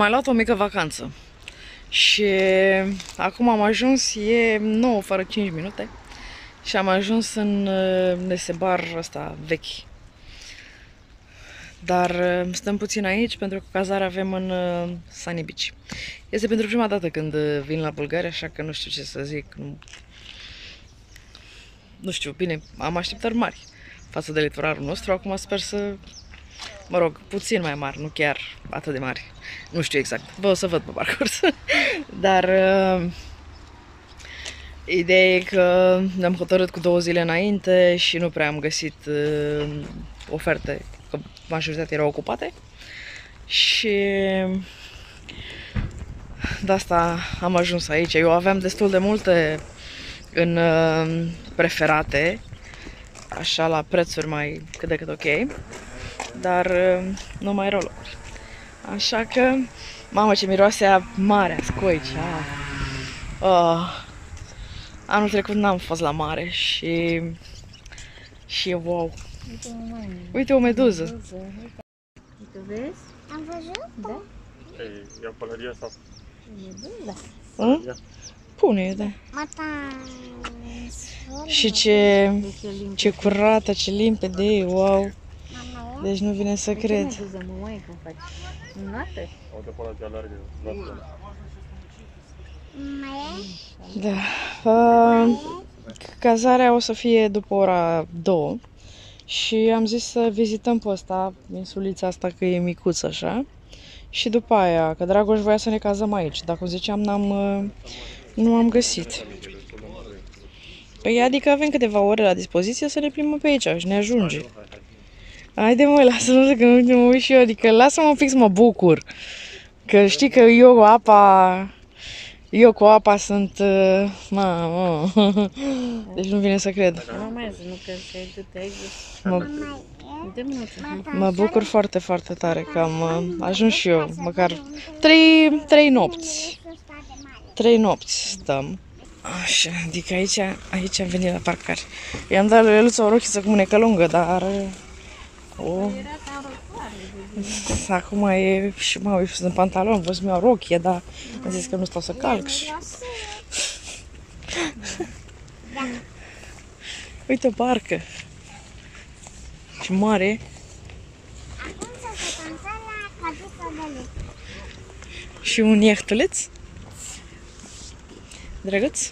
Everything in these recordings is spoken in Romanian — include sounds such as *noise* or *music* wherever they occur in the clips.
Ne-am mai luat o mică vacanță. Și acum am ajuns, e 9 fără 5 minute și am ajuns în uh, Nesebar ăsta vechi. Dar uh, stăm puțin aici pentru că cazare avem în uh, Sunny Beach. Este pentru prima dată când uh, vin la Bulgaria, așa că nu știu ce să zic. Nu, nu știu, bine, am așteptări mari față de litoralul nostru. Acum sper să, mă rog, puțin mai mari, nu chiar atât de mari. Nu știu exact, vă o să văd pe parcurs. *laughs* Dar uh, ideea e că ne-am hotărât cu două zile înainte și nu prea am găsit uh, oferte, că majoritatea erau ocupate. Și de asta am ajuns aici. Eu aveam destul de multe în uh, preferate, așa la prețuri mai cât de cât ok, dar uh, nu mai erau locuri. Așa că, mamă ce miroase a marea, scoici, a. Uh, anul trecut n-am fost la mare și și e wow. Uite, măi, Uite o meduză. meduză, uite. Uite, vezi? Am văzut? Da. Ei, ia pălăria sau E meduză. Hă? ia. Pune, da. Mata. Și ce, Deci e limpede. ce curată, ce limpede e, wow. Mama, Deci nu vine să De ce cred. meduză, mă, măi, cum faci? Noată? O de până cea largă. largă. mai e? Da. Uh, cazarea o să fie după ora 2 și am zis să vizităm pe ăsta, insulița asta că e micuță așa. Și după aia, că Dragoș voia să ne cazăm aici, dar cum ziceam, n-am, uh, nu am găsit. Păi adică avem câteva ore la dispoziție să ne plimbăm pe aici și ne ajunge. Haide mă, lasă-mă că nu mă uit și eu, adică lasă-mă un pic să mă bucur. Că știi că eu cu apa, eu cu apa sunt, uh, mamă, *laughs* deci nu vine să cred. Nu mai zic, nu că te-ai du-te aici. Mă, Mai Uite, mânuță. mă bucur foarte, foarte tare că am uh, ajuns și eu, măcar trei, trei nopți. Trei nopți stăm. Așa, adică aici, aici am venit la parcare. I-am dat lui Eluța o rochiță cu mânecă lungă, dar... O, acum e și mă uit în pantalon, vă să-mi iau rochie, dar am zis că nu stau să calc și... *laughs* Uite o barcă. Ce mare. Acum să se dansa la căduță de lemn. Și un iehtuleț. Drăguț.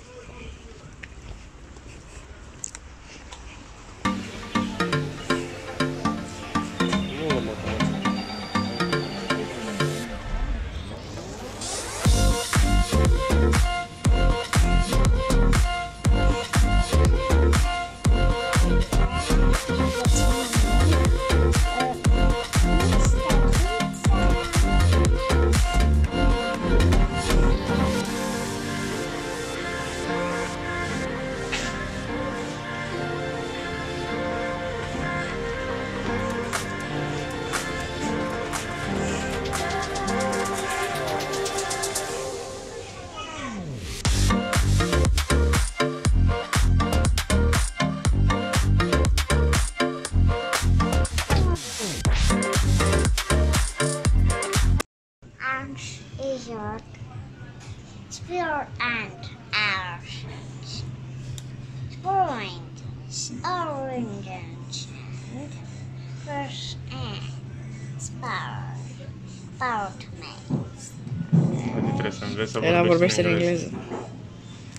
Vorbește în engleză.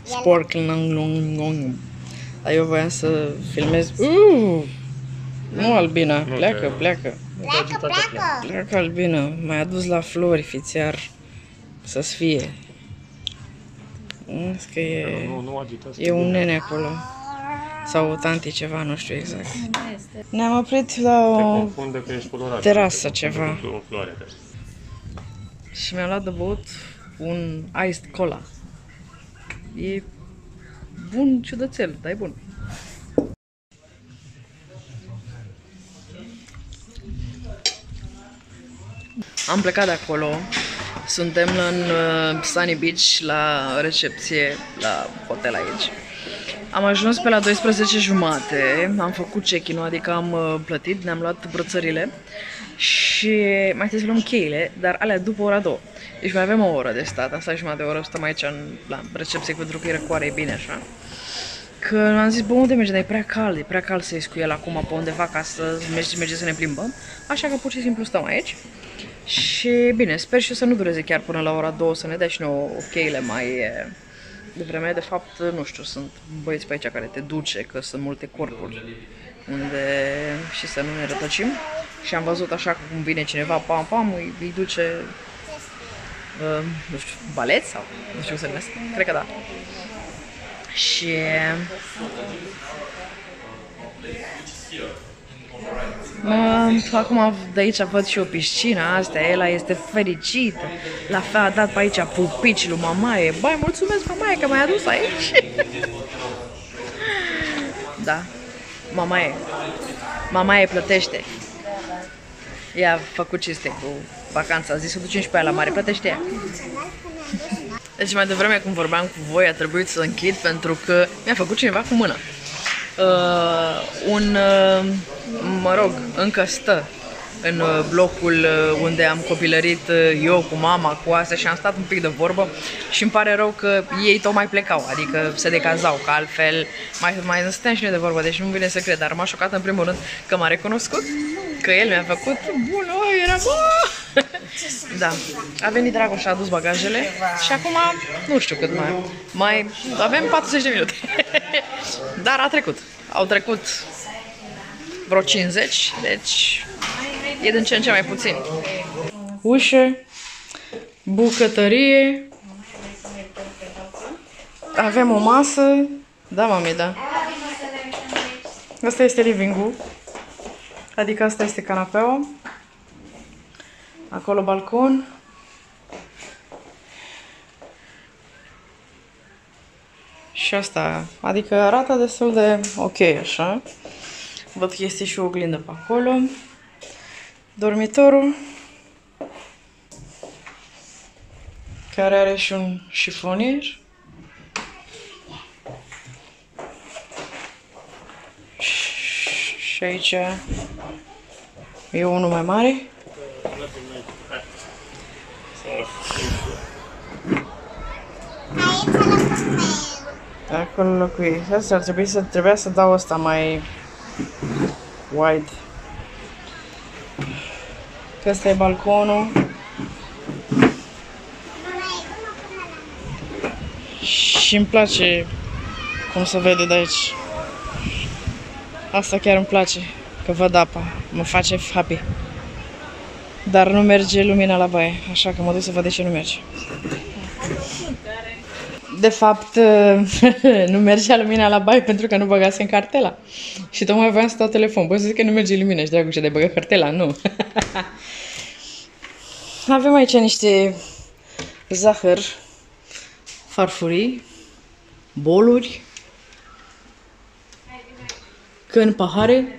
Sporkling. Dar eu voiam să filmez. Uh! Nu, Albina. Nu, Pleacă, că- pleacă. Pleacă, pleacă! Pleacă, Albina. M-ai adus la flori, fițiar. Să-ți fie. Vezi că e, Nu, nu agitați. e un nene acolo. Sau o tanti ceva, nu știu exact. Nu este. Ne-am oprit la Te o confundă că ești colorat. terasă ceva. O floare. de- Și mi-am luat de băut un iced cola. E bun ciudățel, dar e bun. Am plecat de acolo. Suntem în uh, Sunny Beach, la recepție, la hotel aici. Am ajuns pe la 12 jumate, am făcut check-in-ul, adică am uh, plătit, ne-am luat brățările Și mai trebuie să luăm cheile, dar alea după ora 2. Deci mai avem o oră de stat, asta și jumătate de oră stăm aici în, la recepție pentru că e răcoare, e bine așa. Că am zis, bă, unde merge? Dar e prea cald, e prea cald să ies cu el acum pe undeva ca să merge, merge să ne plimbăm. Așa că pur și simplu stăm aici. Și bine, sper și eu să nu dureze chiar până la ora 2 să ne dea și nouă cheile mai e, devreme. De fapt, nu știu, sunt băieți pe aici care te duce, că sunt multe corpuri unde și să nu ne rătăcim. Și am văzut așa cum vine cineva, pam, pam, îi, îi duce, uh, nu știu, balet sau nu știu cum se numesc, cred că da. Și Uh, acum de aici văd și o piscină, asta, Ela este fericită. La fel a dat pe aici pupici lui mamaie. Bai, mulțumesc mamaie că m-ai adus aici. *laughs* da, mamaie. Mamaie plătește. Ea a făcut ce este cu vacanța, a zis să ducem și pe ea la mare, plătește ea. Deci mai devreme când vorbeam cu voi a trebuit să închid pentru că mi-a făcut cineva cu mâna. Uh, un, uh, mă rog, încă stă în uh, blocul uh, unde am copilărit uh, eu cu mama, cu asta și am stat un pic de vorbă și îmi pare rău că ei tocmai plecau, adică se decazau, că altfel mai, mai stăteam și noi de vorbă, deci nu vine să cred, dar m-a șocat în primul rând că m-a recunoscut, că el mi-a făcut, bună, era bă! *laughs* da, a venit Dragoș, a adus bagajele și acum, nu știu cât mai, mai avem 40 de minute, *laughs* dar a trecut, au trecut vreo 50, deci e din ce în ce mai puțin. Ușă, bucătărie, avem o masă, da, mami, da. Asta este living-ul, adică asta este canapeaua. Acolo balcon. Și asta, adică arată destul de ok așa. Văd că este și o oglindă pe acolo. Dormitorul. Care are și un șifonier. Și aici e unul mai mare. Aici locul meu. Acolo locuiești. Asta ar trebui să trebuia să dau asta mai wide. Că ăsta e balconul. Mama, e bună până la... Și îmi place cum se vede de aici. Asta chiar îmi place, că văd apa. Mă face happy. Dar nu merge lumina la baie, așa că mă duc să văd de ce nu merge. De fapt, *laughs* nu mergea lumina la baie pentru că nu băgasem cartela. Și tocmai voiam să dau telefon. Bă, să zic că nu merge lumina și dragul de băgă cartela. Nu. *laughs* Avem aici niște zahăr, farfurii, boluri, căni, pahare.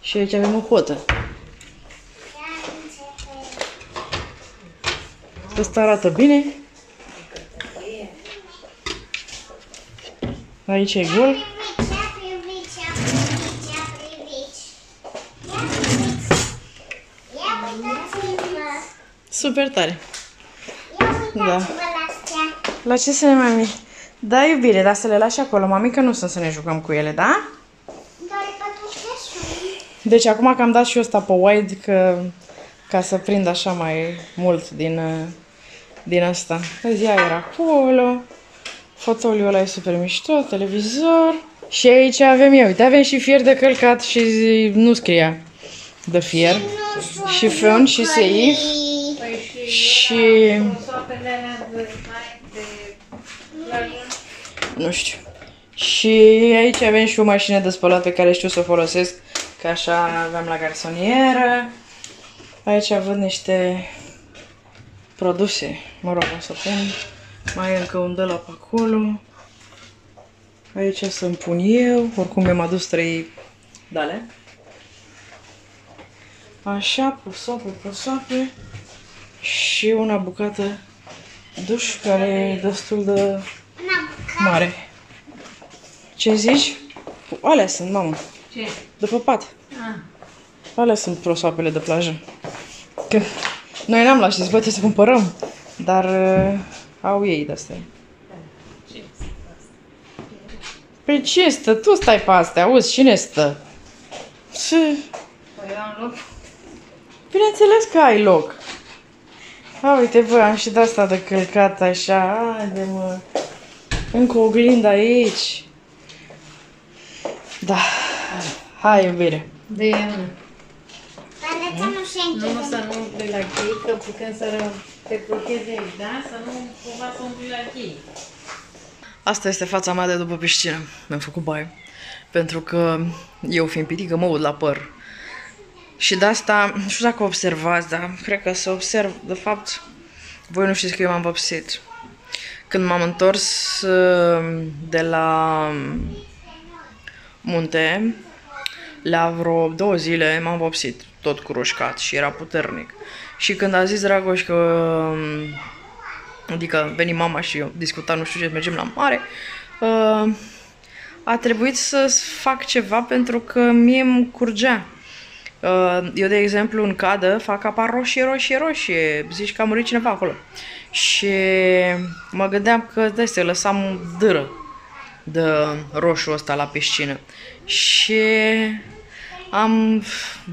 Și aici avem o hotă. Asta arată bine. Aici e gol. Ce-a privit, ce-a privit, ce-a privit. Ia priviți. Ia uitați-vă. Super tare. Ia uitați-vă la astea. La ce să ne mai mi? Da, iubire, dar să le lași acolo, mami, că nu sunt să ne jucăm cu ele, da? Dar e pentru cesul. Deci acum că am dat și eu ăsta pe wide, că, ca să prind așa mai mult din, uh, din asta. Vezi, ea era acolo. Fotoliul ăla e super mișto, televizor. Și aici avem eu, uite, avem și fier de călcat și zi- nu scria de fier. Și fân și seif. Și... Nu știu. Și aici avem și o mașină de spălat pe care știu să o folosesc, că așa aveam la garsonieră. Aici văd niște produse, mă rog, o să pun. Mai e încă un de la pe acolo. Aici să-mi pun eu, oricum mi-am adus trei dale. Așa, prosoape, prosoape. Și una bucată duș care e destul de Una bucată. mare. Ce zici? Alea sunt, mamă. Ce? După pat. Ah, Alea sunt prosoapele de plajă. Că noi n-am luat și zis, bă, trebuie să cumpărăm. Dar uh, au ei de-astea. ce? Păi ce stă? Tu stai pe astea, auzi, cine stă? Ce? Păi eu am loc. Bineînțeles că ai loc. A, uite, bă, am și de-asta de călcat așa. Haide, mă. Încă o oglindă aici. Da. Hai, iubire. De e una. Dar de ce nu se Nu, închide? să nu umpli la chei, că putem să te blochezi aici, da? Să nu cumva să umpli la chei. Asta este fața mea de după piscină. Mi-am făcut baie. Pentru că eu, fiind pitică, mă ud la păr. Și de asta, nu știu dacă observați, dar cred că să observ, de fapt, voi nu știți că eu m-am vopsit. Când m-am întors uh, de la munte, la vreo două zile m-am vopsit, tot cu roșcat și era puternic. Și când a zis Dragoș că um, adică veni mama și eu discutam, nu știu ce, mergem la mare, uh, a trebuit să fac ceva pentru că mie îmi curgea. Uh, eu, de exemplu, în cadă fac apa roșie, roșie, roșie. Zici că a murit cineva acolo. Și mă gândeam că de să lăsam dâră de roșu ăsta la piscină. Și am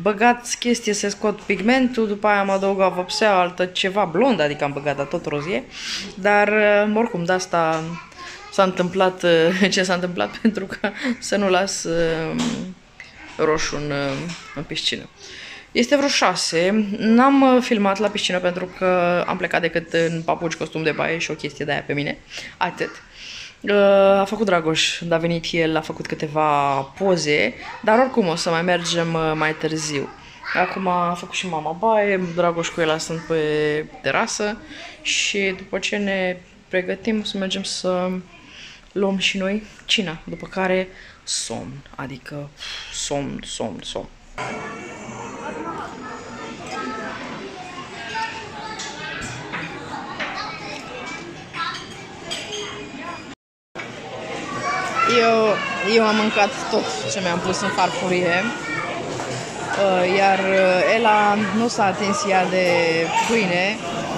băgat chestie să scot pigmentul, după aia am adăugat vopsea, altă ceva blond, adică am băgat dar tot rozie. Dar uh, oricum de asta s-a întâmplat uh, *laughs* ce s-a întâmplat *laughs* pentru că să nu las uh, roșu în, uh, în piscină. Este vreo șase. N-am uh, filmat la piscină pentru că am plecat decât în papuci, costum de baie și o chestie de aia pe mine. Atât. Uh, A făcut Dragoș, când a venit el, a făcut câteva poze, dar oricum o să mai mergem uh, mai târziu. Acum a făcut și mama baie, Dragoș cu el sunt pe terasă și după ce ne pregătim să mergem să luăm și noi cina, după care somn, adică somn, somn, somn. Eu, eu am mâncat tot ce mi-am pus în farfurie, uh, iar uh, Ela nu s-a atins ea de pâine,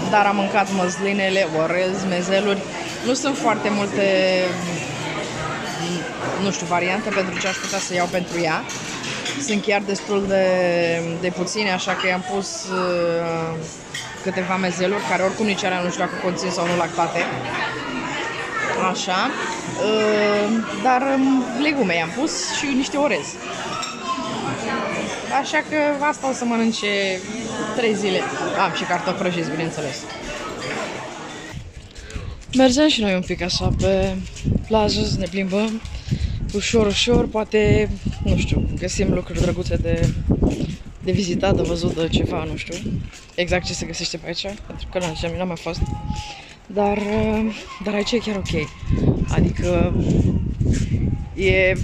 dar a mâncat măslinele, orez, mezeluri. Nu sunt foarte multe, mm, nu știu, variante pentru ce aș putea să iau pentru ea. Sunt chiar destul de, de puține, așa că i-am pus uh, câteva mezeluri, care oricum nici alea nu știu dacă conțin sau nu lactate. Așa. Uh, dar um, legume i-am pus și niște orez. Așa că asta o să mănânce 3 zile. Am și cartofi prăjiți, bineînțeles. Mergem și noi un pic așa pe plajă, să ne plimbăm ușor, ușor, poate, nu știu, găsim lucruri drăguțe de, de vizitat, de văzut, de ceva, nu știu exact ce se găsește pe aici, pentru că nu știu, n-am mai fost. Dar, uh, dar aici e chiar ok. Adică e...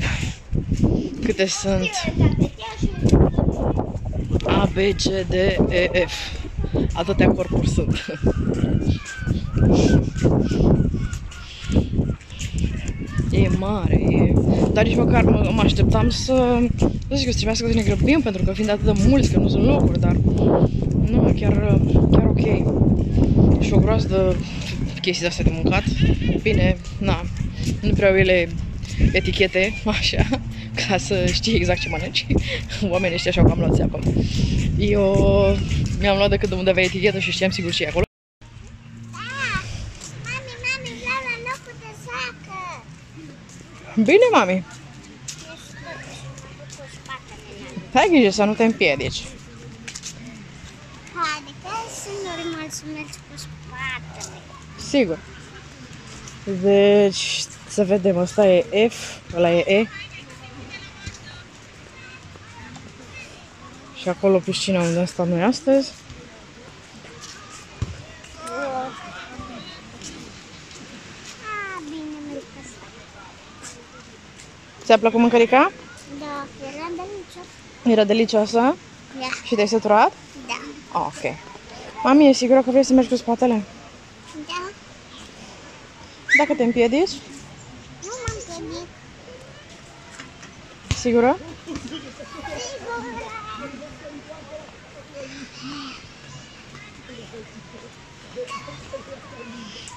Câte sunt? A, B, C, D, E, F. Atâtea corpuri sunt. E mare, e... Dar nici măcar mă, mă așteptam să... Nu zic că trebuia să ne grăbim, pentru că fiind atât de mulți, că nu sunt locuri, dar... Nu, chiar, chiar ok. Și o groază de chestii de astea de mâncat. Bine, na, nu prea au ele etichete, *laughs* așa, ca să știi exact ce mănânci. *laughs* Oamenii ăștia așa cam luat țeapă. Eu mi-am luat decât de unde avea etichetă și știam sigur ce e acolo. Mami, mami, vreau la locul de sacă. Bine, mami. Cu spatele în Hai grijă să nu te împiedici. Haide, că sunt normal să mergi cu spatele. Sigur. Deci, să vedem, ăsta e F, ăla e E. Și acolo piscina unde am stat noi astăzi. Ah, bine, merg pe asta. Ți-a plăcut mâncărica? Da, era delicios. Era delicioasă? Da, Și te-ai săturat? da, Ah, ok. Mami, e sigură că vrei să mergi cu spatele? da. Dacă te împiedici? Nu m-am gândit. Sigură?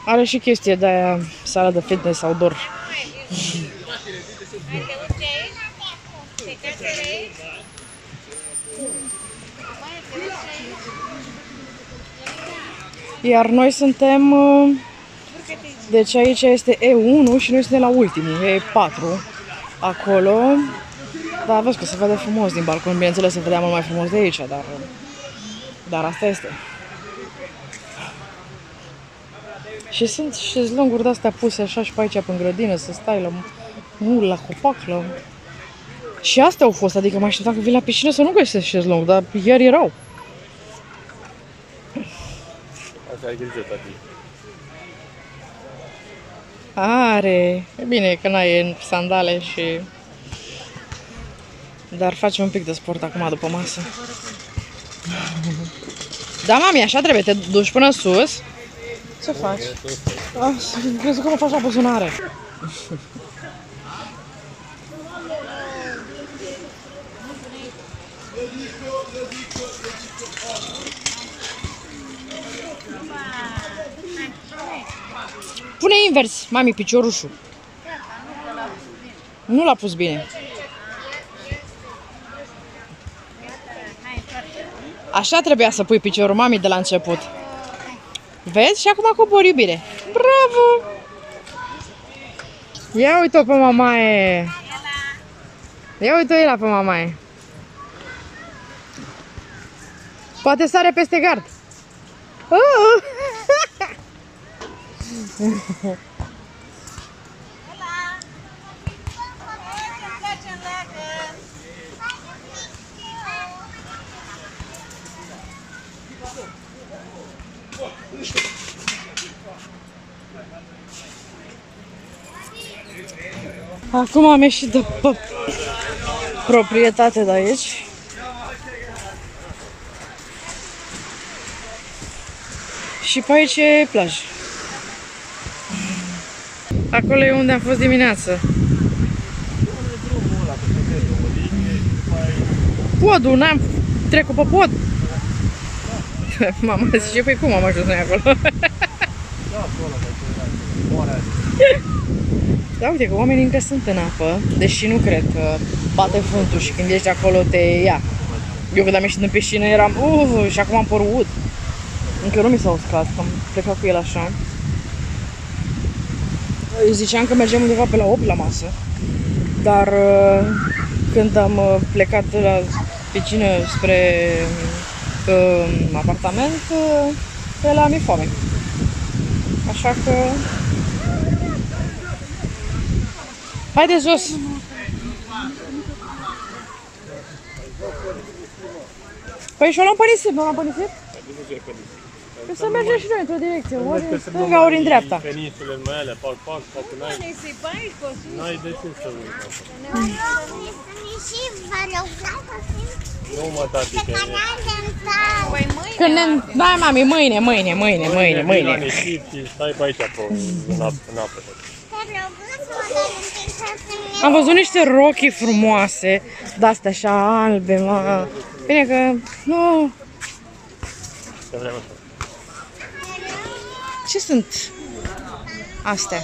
Are și chestie de aia, sală de fitness outdoor. Iar noi suntem... uh, Deci aici este E1 și noi suntem la ultimul, E4. Acolo. Da, vezi că se vede frumos din balcon. Bineînțeles, se vedea mult mai frumos de aici, dar... Dar asta este. Și sunt șezlonguri de-astea puse așa și pe aici, pe grădină, să stai la mul, la copac, la... Și astea au fost, adică mă așteptam că vin la piscină să nu găsesc șezlong, dar ieri erau. Asta ai grijă, tati. Are. E bine că n-ai în sandale și... Dar facem un pic de sport acum după masă. Da, mami, așa trebuie, te duci până sus. Ce faci? Ah, crezut că mă faci la buzunare. Pune invers, mami, piciorușul. Nu l-a pus bine. Așa trebuia să pui piciorul mami de la început. Vezi? Și acum cobor iubire. Bravo! Ia uite-o pe mamaie! Ia uite-o la pe mamaie! Poate sare peste gard. Uh! Acum am ieșit de pe proprietate de aici. Și pe aici e plajă. Acolo e unde am fost dimineață. Podul, n-am trecut pe pod. *laughs* Mama zice, păi cum am ajuns noi acolo? *laughs* Da, uite că oamenii încă sunt în apă, deși nu cred că bate vântul și când ești acolo te ia. Eu când am ieșit în piscină eram, uh, și acum am părul ud. Încă nu mi s-a uscat, că am plecat cu el așa. Îi ziceam că mergem undeva pe la 8 la masă, dar uh, când am uh, plecat de la piscină spre uh, apartament, uh, el a mi foame. Așa că Haide jos! Păi și o luăm pe nisip, nu o luăm pe nisip? Că să mergem și noi într-o direcție, ori în stânga, ori în dreapta. Peninsule mai alea, pac, pac, pac, n-ai, n-ai de ce să urci acolo. Și vă rugăm să fim Nu mă, tati, că e... canal dental. Când ne... Da, mami, mâine, mâine, mâine, mâine, Vii la mâine. nisip și stai pe aici, pe, în apă. În apă. Te rugăm să mă un pic să ne Am văzut niște rochii frumoase, de-astea așa albe, mă. Bine că... Nu... Să vrem așa. Ce sunt astea?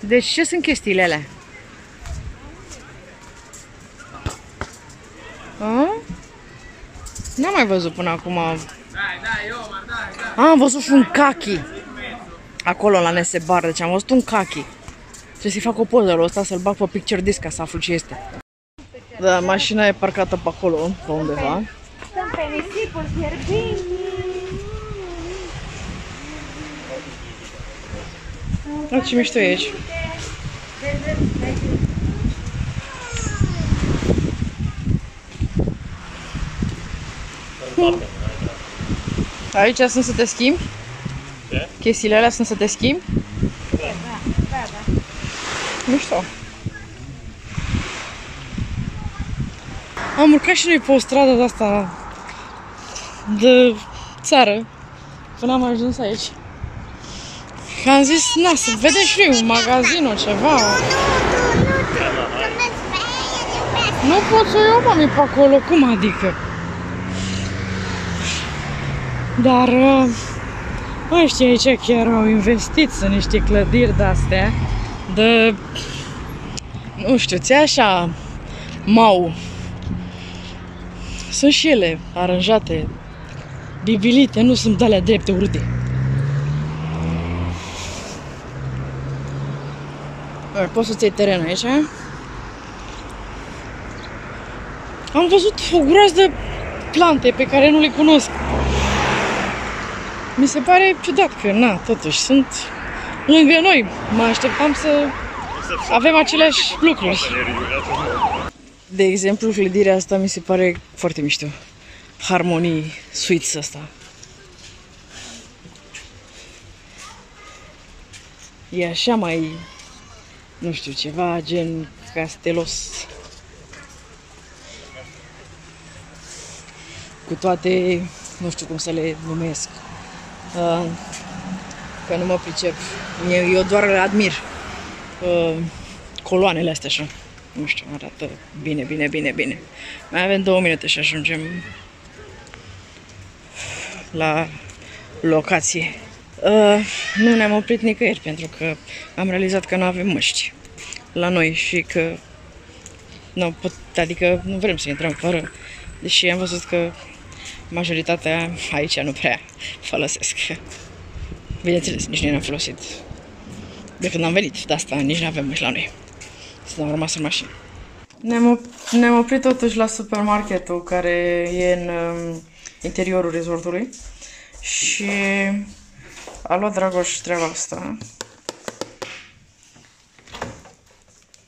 Deci ce sunt chestiile alea? A? N-am mai văzut până acum. A, am văzut și un kaki. Acolo la Nesebar, deci am văzut un kaki. Trebuie să-i fac o poză la ăsta, să-l bag pe picture disc ca să aflu ce este. Da, mașina e parcată pe acolo, pe undeva. Stăm pe nisipul fierbinte. Da, ce mișto e aici. Aici sunt să te schimbi? Ce? Chestiile alea sunt să te schimbi? Mișto. Am urcat și noi pe o stradă de asta de țară până am ajuns aici. Că am zis, na, să vedem și noi un magazin, o ceva. Nu, nu, nu, tu. Nu mergi pe aia de pe Nu pot să o iau, mami, pe acolo. Cum adică? Dar, uh, mă știi, aici chiar au investit în niște clădiri de-astea, de, nu știu, ți așa, mau. Sunt și ele aranjate, bibilite, nu sunt alea drepte urâte. Bă, Poți să-ți iei teren aici? Am văzut o groază de plante pe care nu le cunosc. Mi se pare ciudat că, na, totuși, sunt lângă noi. Mă așteptam să avem aceleași lucruri. De exemplu, clădirea asta mi se pare foarte mișto. Harmonii Suites asta. E așa mai, nu știu, ceva gen castelos. Cu toate, nu știu cum să le numesc. Uh, că nu mă pricep. Eu, eu doar admir uh, coloanele astea așa. Nu știu, arată bine, bine, bine, bine. Mai avem două minute și ajungem la locație. Uh, nu ne-am oprit nicăieri pentru că am realizat că nu avem măști la noi și că nu pot, adică nu vrem să intrăm fără, deși am văzut că majoritatea aici nu prea folosesc. Bineînțeles, nici noi n-am folosit de când am venit, de asta nici nu avem măști la noi. Să am rămas în mașină. Ne-am, op- ne-am oprit totuși la supermarketul care e în um, interiorul resortului și a luat Dragoș treaba asta.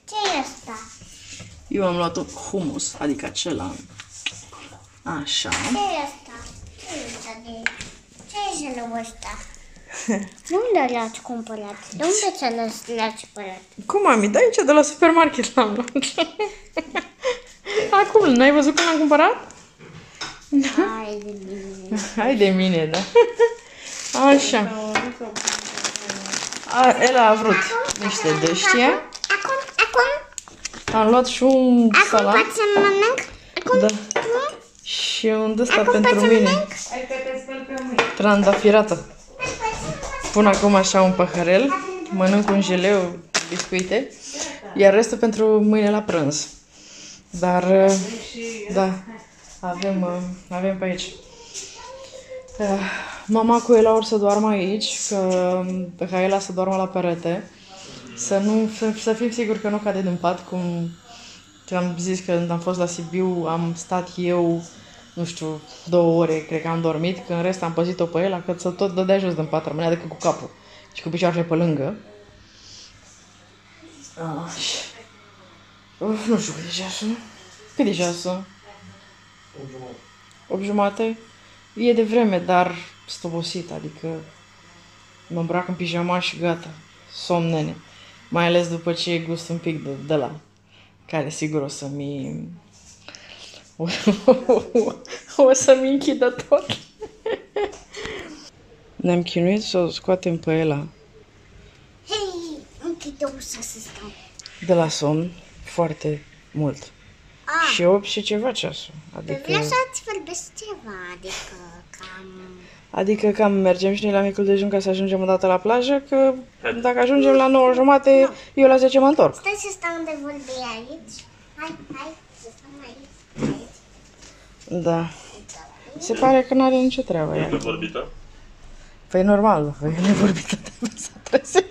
Ce e asta? Eu am luat un humus, adică acela. Așa. Ce e asta? Ce e asta de... Ce e genul ăsta? *laughs* De unde l-ați cumpărat? De unde ți-a l-ați l-ați cumpărat? Cum, mami? Da, aici de la supermarket l-am luat. *laughs* Acum, n-ai văzut când l-am cumpărat? Hai de mine. *laughs* Hai de mine, da. Așa. A, el a vrut niște dăștie. Acum, acum, Am luat și un acum salat. pot să mănânc? Acum, Da. acum, Și un dăsta acum pot pentru să mine. mănânc? Hai că te spăl pe mâini. Trandafirată. Pun acum așa un paharel, mănânc un geleu, biscuite, iar restul pentru mâine la prânz. Dar, uh, da, avem, uh, avem pe aici. Uh, Mama cu el or să doarmă aici, că pe Caela să doarmă la perete. Să, nu, să, să fim siguri că nu cade din pat, cum am zis că când am fost la Sibiu, am stat eu, nu știu, două ore, cred că am dormit, că în rest am păzit-o pe el, că să tot dădea jos din pat, rămânea decât cu capul și cu picioarele pe lângă. Așa. Uf, nu știu cât e ceasul. Cât e ceasul? 8 jumate. E de vreme, dar sunt obosit, adică mă îmbrac în pijama și gata. Somn nene. Mai ales după ce e gust un pic de, de la care sigur o să-mi o, o să-mi închidă tot. Ne-am chinuit să o scoatem pe ela Hei, închide ușa să stau. de la somn foarte mult. Ah, Și 8 și ceva ceasul. vreau Adică, să-ți vorbesc ceva, adică cam... adică cam mergem și noi la micul dejun ca să ajungem odată la plajă, că dacă ajungem la 9 jumate, eu la 10 mă întorc. Stai să stau unde vorbi aici. Hai, hai, să stăm aici. aici. Da. Se pare că n-are nicio treabă ea. De vorbită? Păi normal, păi e nevorbită de să trezit.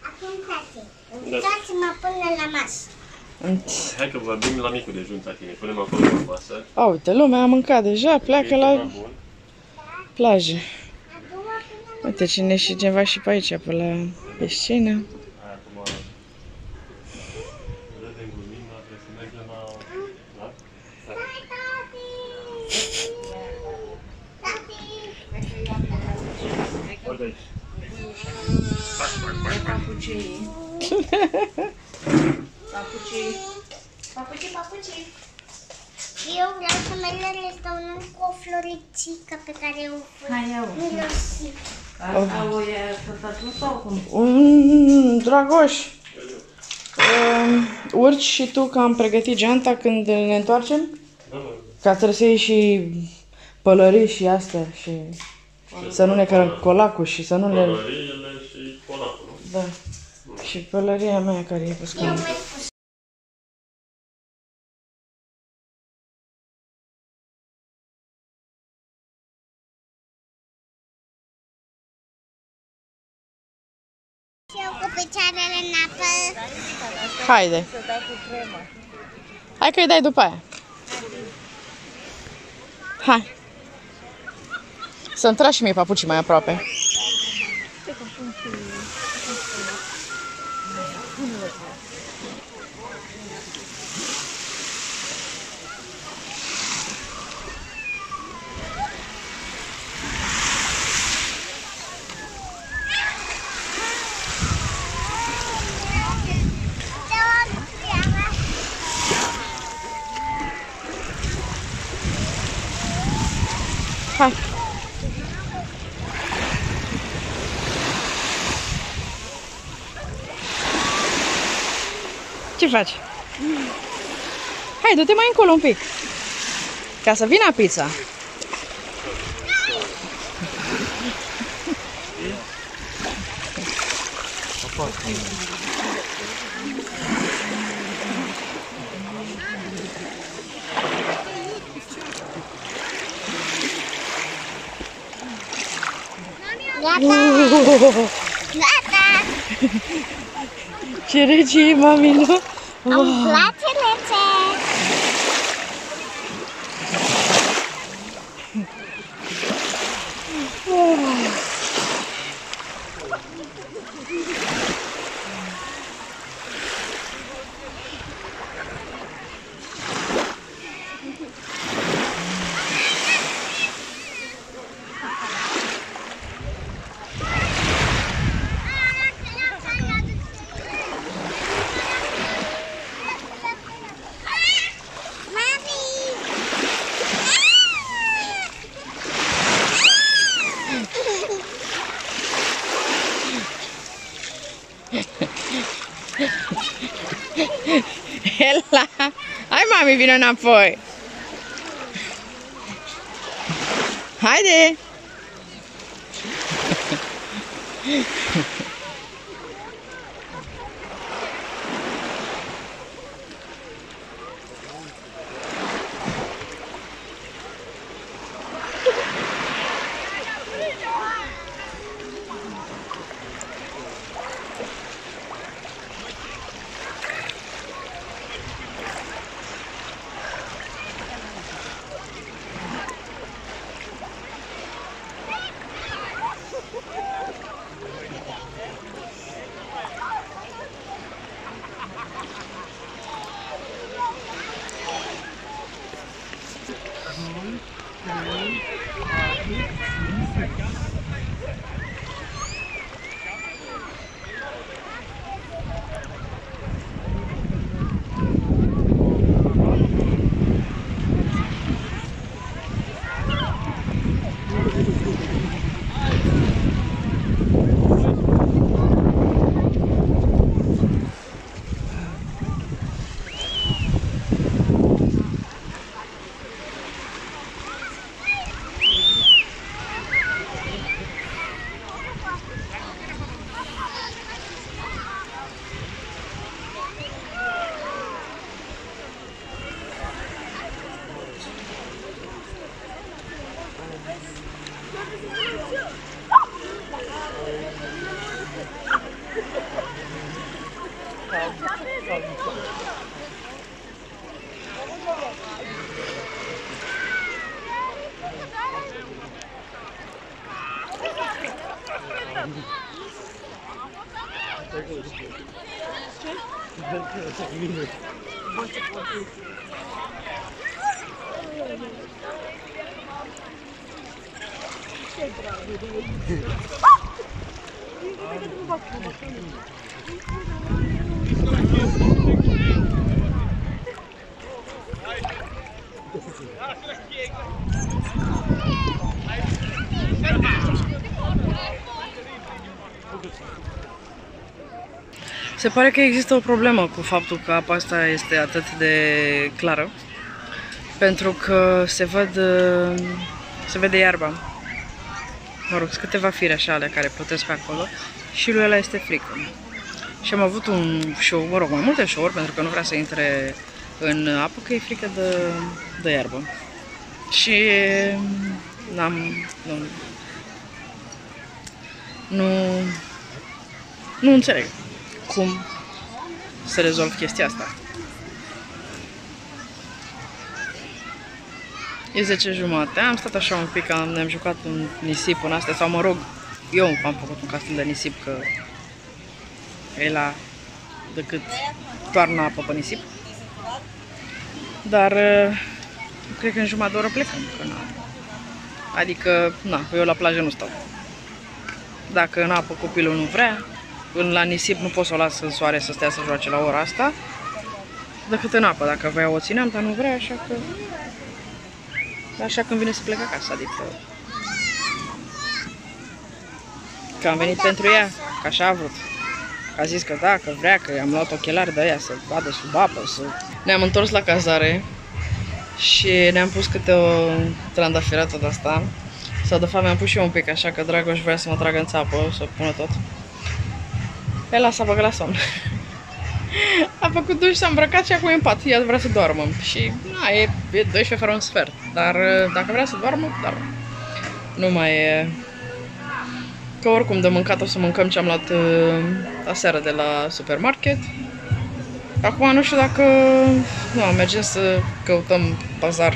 Acum, frate, uitați-mă până la masă. Hai că vorbim la micul dejun, tati. Ne punem acolo pe masă. A, uite, lumea a mâncat deja, pleacă Ceva la bun. plajă. A doua până la Uite cine și cineva și pe aici, pe la piscină. Hai acum... Râdem, glumim, dar trebuie să mergem la... Da? Hai, tati! Tati! Uite aici. Papucii. *laughs* Papucii. Papucii, papucii. Eu vreau să merg la restaurant cu o floricică pe care o Hai, iau. mirosi. Asta o ia tătatul sau cum? Mm, Dragoș, um, urci și tu că am pregătit geanta când ne întoarcem? Da, mă. Ca trebuie să ieși și pălării și astea și să nu ne cărăm colacul și să nu le... Pălăriile și colacul, nu? Da. Și pălăria mea care e pe Eu scaun. merg cu Și eu cu picioarele în apă. Haide. Hai că îi dai după aia. Hai. Să-mi tragi și mie papucii mai aproape. Faci? Hai, du-te mai încolo un pic. Ca să vină pizza. Gata! Gata! *laughs* Ce regi, mami, nu? Îmi *sighs* place mami, vină înapoi! Haide! Se pare că există o problemă cu faptul că apa asta este atât de clară, pentru că se văd, uh, se vede iarba. Mă rog, sunt câteva fire așa ale care plutesc pe acolo și lui ăla este frică. Și am avut un show, mă rog, mai multe show-uri, pentru că nu vrea să intre în apă, că e frică de, de iarbă. Și n-am, nu, nu, nu înțeleg cum să rezolv chestia asta. E 10 jumate, am stat așa un pic, am, ne-am jucat un nisip în astea, sau mă rog, eu am făcut un castel de nisip, că e la decât toarnă apă pe nisip. Dar uh, cred că în jumătate de oră plecăm, că na. Adică, na, eu la plajă nu stau. Dacă în apă copilul nu vrea, în la nisip nu pot să o las în soare să stea să joace la ora asta, decât în apă. Dacă vrea o țineam, dar nu vrea, așa că... Așa când vine să plec acasă, adică... Că am venit pentru ea, că așa a vrut. Că a zis că da, că vrea, că i-am luat ochelari de aia să vadă sub apă, să... Ne-am întors la cazare și ne-am pus câte o trandafirată de asta. Sau de fapt mi-am pus și eu un pic așa, că Dragoș vrea să mă tragă în țapă, să pună tot. El s-a băgat la somn. a făcut duș, s-a îmbrăcat și acum e în pat. Ea vrea să doarmă. Și na, e, e 12 fără un sfert. Dar dacă vrea să doarmă, dar nu mai e... Că oricum de mâncat o să mâncăm ce am luat uh, aseară de la supermarket. Acum nu știu dacă nu, mergem să căutăm bazar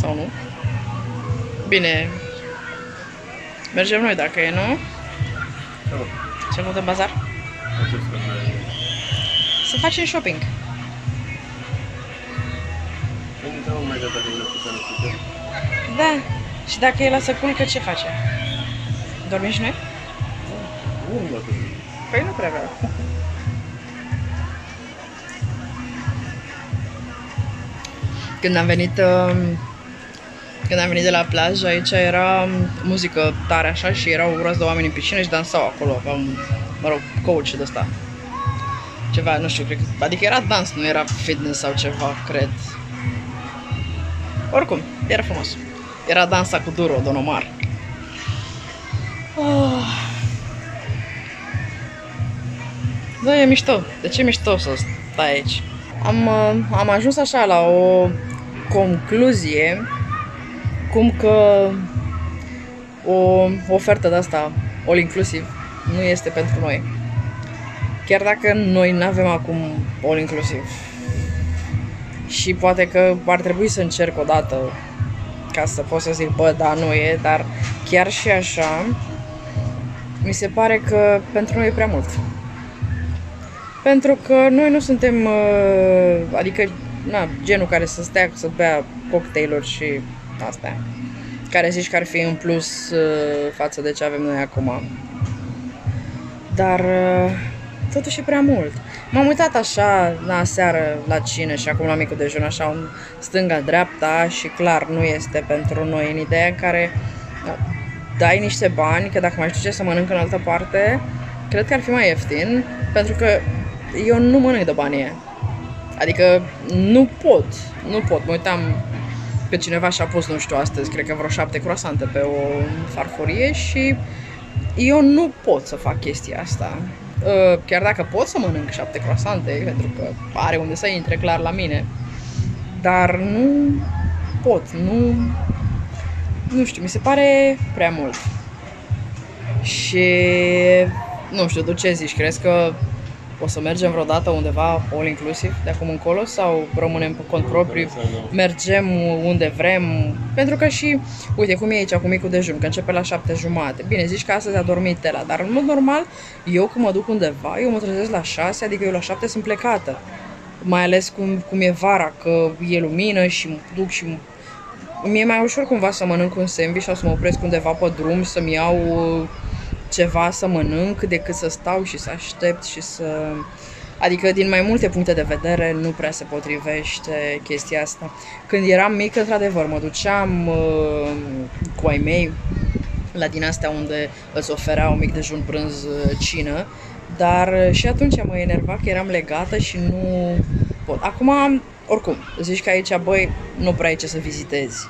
sau nu. Bine, mergem noi dacă e, nu? Ce căutăm bazar? Să facem shopping. Da. Și dacă el se culcă, ce face? Dormim și noi? Păi nu prea vreau. Când am venit um, când am venit de la plajă, aici era muzică tare așa și erau groază de oameni în piscină și dansau acolo, aveau un, mă rog, coach de ăsta. Ceva, nu știu, cred că, adică era dans, nu era fitness sau ceva, cred. Oricum, era frumos. Era dansa cu Duro, Don Omar. Oh. Da, e mișto. De ce e mișto să stai aici? Am, uh, am ajuns așa la o concluzie cum că o ofertă de asta all inclusiv nu este pentru noi. Chiar dacă noi nu avem acum all inclusiv. Și poate că ar trebui să încerc o dată ca să pot să zic, bă, da, nu e, dar chiar și așa, mi se pare că pentru noi e prea mult. Pentru că noi nu suntem, uh, adică, na, genul care să stea să bea cocktailuri și astea, care zici că ar fi în plus uh, față de ce avem noi acum. Dar uh, totuși e prea mult. M-am uitat așa la seară la cine și acum la micul dejun, așa un stânga-dreapta și clar nu este pentru noi în ideea în care uh, dai niște bani, că dacă mai știu ce să mănânc în altă parte, cred că ar fi mai ieftin, pentru că eu nu mănânc de bani Adică nu pot, nu pot. Mă uitam că cineva și-a pus, nu știu, astăzi, cred că vreo șapte croasante pe o farfurie și eu nu pot să fac chestia asta. Uh, chiar dacă pot să mănânc șapte croasante, pentru că are unde să intre clar la mine, dar nu pot, nu... Nu știu, mi se pare prea mult. Și nu știu, tu ce zici? Crezi că o să mergem vreodată undeva all inclusiv de acum încolo sau rămânem pe cont propriu, mergem unde vrem, pentru că și, uite cum e aici cu micul dejun, că începe la șapte jumate. Bine, zici că astăzi a dormit la, dar în mod normal, eu când mă duc undeva, eu mă trezesc la șase, adică eu la șapte sunt plecată. Mai ales cum, cum e vara, că e lumină și mă duc și mi-e mai ușor cumva să mănânc un sandwich sau să mă opresc undeva pe drum, să-mi iau ceva să mănânc decât să stau și să aștept și să Adică din mai multe puncte de vedere nu prea se potrivește chestia asta. Când eram mic, într-adevăr, mă duceam uh, cu ai mei la din astea unde îți oferea un mic dejun, prânz, uh, cină, dar uh, și atunci mă enerva că eram legată și nu pot. Acum, oricum, zici că aici, băi, nu prea ai ce să vizitezi.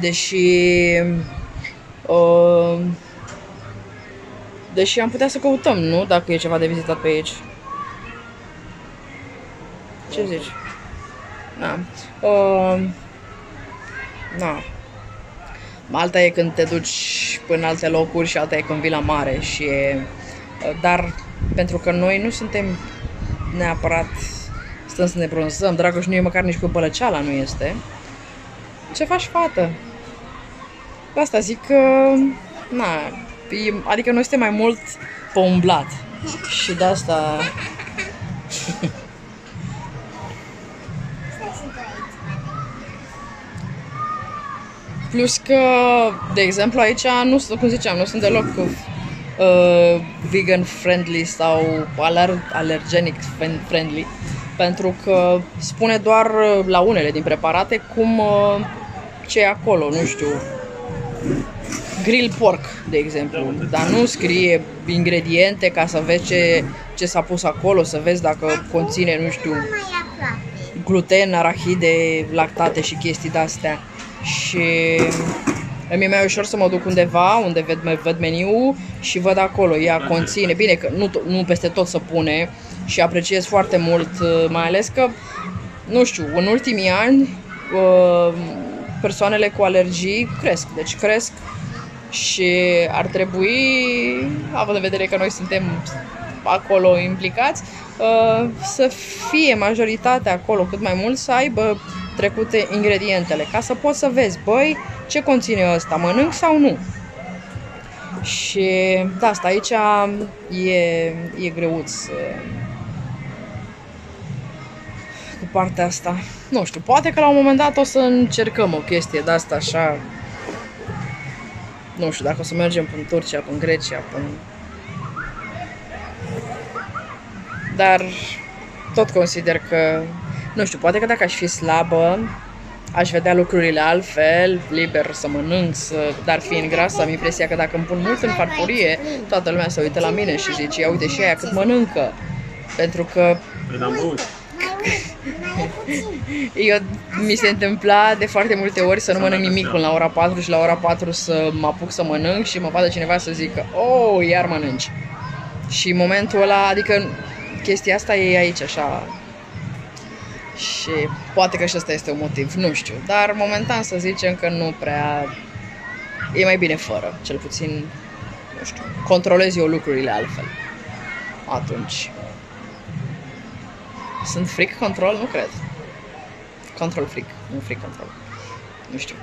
Deși... Uh, deși am putea să căutăm, nu? Dacă e ceva de vizitat pe aici. Ce zici? Da. Uh, da. Alta e când te duci până alte locuri și alta e când vii la mare și e... Dar pentru că noi nu suntem neapărat stăm să ne bronzăm, Dragoș nu e măcar nici cu bălăceala nu este. Ce faci, fată? De asta zic că, na, e, adică noi suntem mai mult pe umblat. Și de asta... Plus că, de exemplu, aici nu sunt, cum ziceam, nu sunt deloc uh, vegan friendly sau aler- allergenic friendly, pentru că spune doar uh, la unele din preparate cum uh, ce e acolo, nu știu, grill pork, de exemplu, dar nu scrie ingrediente ca să vezi ce, ce s-a pus acolo, să vezi dacă conține, nu știu, Mai aproape. gluten, arahide, lactate și chestii de-astea. Și îmi e mai ușor să mă duc undeva unde ved, văd meniul și văd acolo, ea conține, bine că nu, to- nu peste tot să pune și apreciez foarte mult, uh, mai ales că, nu știu, în ultimii ani uh, persoanele cu alergii cresc, deci cresc și ar trebui, având în vedere că noi suntem acolo implicați, uh, să fie majoritatea acolo cât mai mult, să aibă trecute ingredientele, ca să poți să vezi, băi, ce conține ăsta, mănânc sau nu. Și da, asta aici e, e greuț uh, cu partea asta. Nu știu, poate că la un moment dat o să încercăm o chestie de asta așa nu știu, dacă o să mergem până în Turcia, până în Grecia, până... Dar tot consider că, nu știu, poate că dacă aș fi slabă, aș vedea lucrurile altfel, liber să mănânc, să... dar fiind grasă, am impresia că dacă îmi pun mult în farfurie, toată lumea se uită la mine și zice, ia uite și aia cât mănâncă. Pentru că Păi *laughs* n-am băut. Mai puțin. eu, mi se întâmpla de foarte multe ori să nu mănânc nimic până la ora 4 și la ora 4 să mă apuc să mănânc și mă vadă cineva să zică Oh, iar mănânci. Și în momentul ăla, adică chestia asta e aici așa și poate că și ăsta este un motiv, nu știu, dar momentan să zicem că nu prea e mai bine fără, cel puțin, nu știu, controlez eu lucrurile altfel. Atunci. Sunt freak control? Nu cred. Control freak, nu freak control. Nu știu.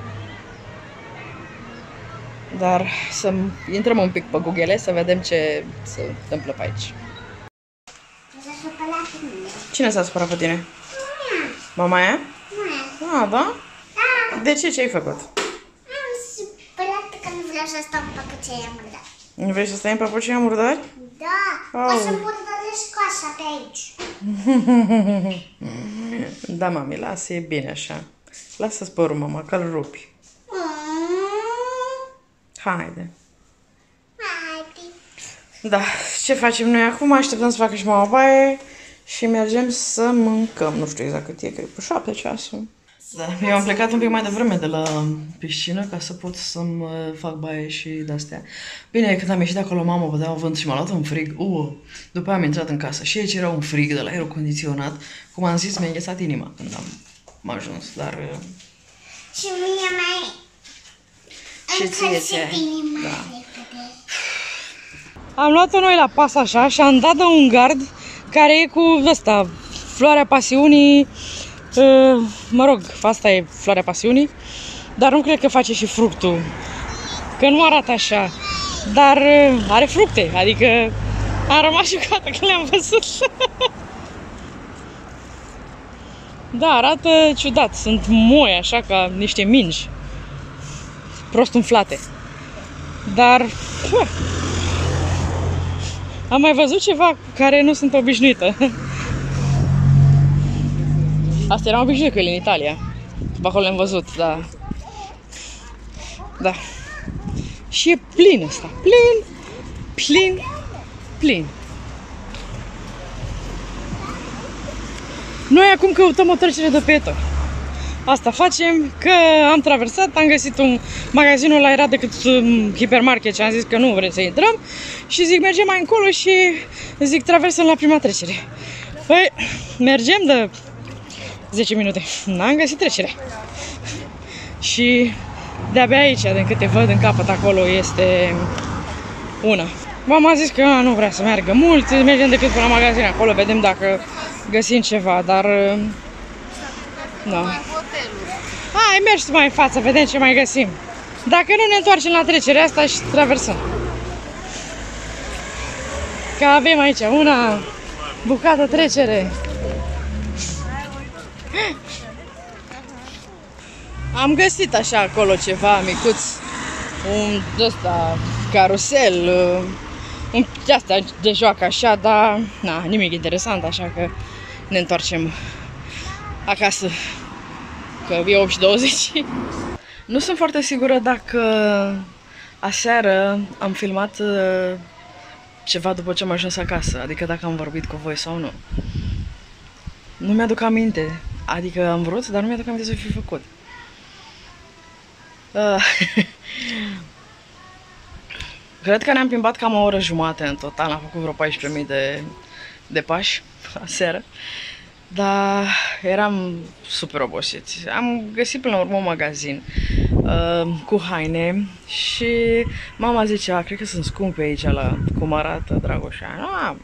Dar să intrăm un pic pe Google să vedem ce se întâmplă pe aici. S-a supărat pe mine. Cine s-a supărat pe tine? Mama e? Mama. Ah, da? Da. De ce? Ce ai făcut? Am supărat că nu vreau să stau pe cuțeia murdă. Nu vrei să stai în papucii murdari? Da. Au. O să murdăresc casa pe aici. *laughs* Da, mami, lasă, e bine așa. Lasă-ți părul, mama, că-l rupi. Mm. Haide. Haide. Da, ce facem noi acum? Așteptăm să facă și mama baie și mergem să mâncăm. Nu știu exact cât e, cred că șapte ceasul. Da, eu am plecat un pic mai devreme de la piscină ca să pot să-mi uh, fac baie și de-astea. Bine, când am ieșit de acolo, mama bădea vânt și m-a luat un frig. Uh, după aia am intrat în casă și aici era un frig de la aerul condiționat. Cum am zis, mi-a înghețat inima când am, am ajuns, dar... uh, Și mie mai... Și ție încălzit ți-ai- inima da. repede. Am luat-o noi la pas așa și am dat de un gard care e cu ăsta, floarea pasiunii, uh, mă rog, asta e floarea pasiunii, dar nu cred că face și fructul, că nu arată așa, dar uh, are fructe, adică am rămas șocată că le-am văzut. *laughs* da, arată ciudat, sunt moi așa ca niște mingi, prost umflate, dar... Puh, am mai văzut ceva cu care nu sunt obișnuită. *laughs* Asta era obișnuit cu el în Italia. Pe acolo le-am văzut, da. Da. Și e plin ăsta. Plin, plin, plin. Noi acum căutăm o trecere de pieton. Asta facem, că am traversat, am găsit un magazinul ăla era decât un hipermarket și am zis că nu vrem să intrăm și zic mergem mai încolo și zic traversăm la prima trecere. Păi, mergem de 10 minute. N-am găsit trecere. Și de-abia aici, din câte văd în capăt acolo, este una. Mama a zis că nu vrea să meargă mult, mergem decât până la magazin acolo, vedem dacă găsim ceva, dar... Da. Hai, mergi mai în față, vedem ce mai găsim. Dacă nu, ne întoarcem la trecerea asta și traversăm. Că avem aici una bucată trecere. Am găsit așa acolo ceva micuț, un ăsta carusel, uh, un asta de joacă așa, dar na, nimic interesant, așa că ne întoarcem acasă, că e 8 și 20. Nu sunt foarte sigură dacă aseară am filmat uh, ceva după ce am ajuns acasă, adică dacă am vorbit cu voi sau nu. Nu mi-aduc aminte, adică am vrut, dar nu mi-aduc aminte să fi făcut. Uh, *laughs* Cred că ne-am plimbat cam o oră jumate în total, am făcut vreo 14.000 de, de pași aseară. Dar eram super obosiți. Am găsit până la urmă un magazin uh, cu haine și mama zicea, cred că sunt scumpe aici la cum arată Dragoșa. Ah,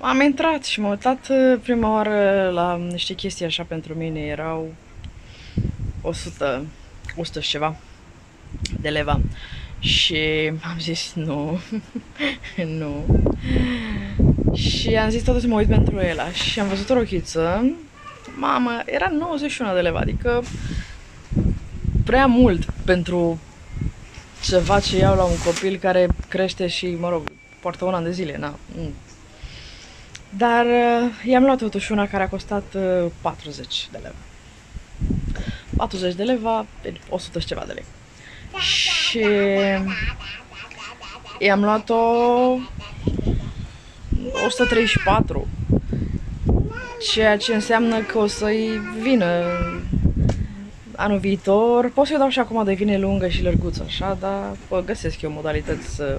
am intrat și m-am uitat uh, prima oară la niște chestii așa pentru mine. Erau 100, 100 și ceva de leva. Și am zis nu, *laughs* nu. Și am zis totuși să mă uit pentru el și am văzut o rochiță. Mamă, era 91 de leva, adică prea mult pentru ceva ce iau la un copil care crește și, mă rog, poartă un an de zile, na. Dar uh, i-am luat totuși una care a costat uh, 40 de leva. 40 de leva, 100 și ceva de lei. Și i-am luat-o 134 ceea ce înseamnă că o să-i vină anul viitor. Pot să-i dau și acum de vine lungă și lărguță, așa, dar bă, găsesc eu modalități să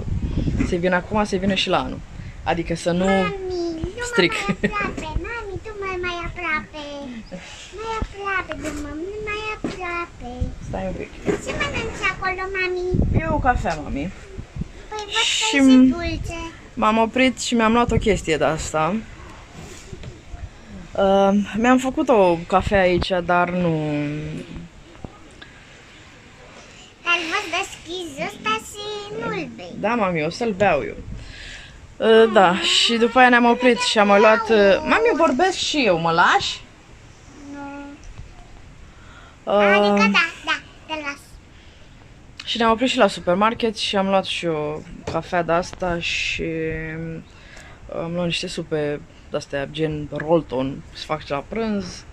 se vină acum, să vină și la anul. Adică să nu Mami, nu stric. mai aproape. Mami, tu mai mai aproape. Mai aproape de mami, mai aproape. Stai un pic. Ce mănânci acolo, mami? E o cafea, mami. Păi văd că Și- e și dulce. M-am oprit și mi-am luat o chestie de asta. Uh, mi-am făcut o cafea aici, dar nu... Dar văd deschizi ăsta și nu-l bei. Da, mami, o să-l beau eu. Uh, da, și după aia ne-am oprit și am mai luat... Uh, mami, eu vorbesc și eu, mă lași? Nu. Uh, Adică da, da, te las. Și ne-am oprit și la supermarket și am luat și o cafea de asta și am luat niște supe de-astea gen Rolton, se fac la prânz,